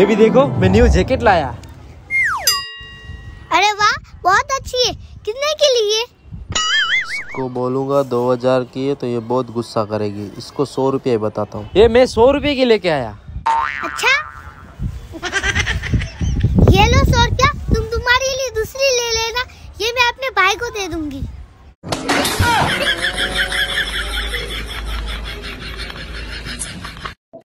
Baby देखो मैं new jacket लाया। अरे वाह बहुत अच्छी है। कितने के लिए? इसको बोलूँगा दो हज़ार की है तो ये बहुत गुस्सा करेगी। इसको सौ रुपये बताता हूँ। ये मैं सौ रुपये की लेके आया। अच्छा? ये लो सौ रुपया तुम तुम्हारे लिए दूसरी ले लेना ये मैं अपने भाई को दे दूँगी।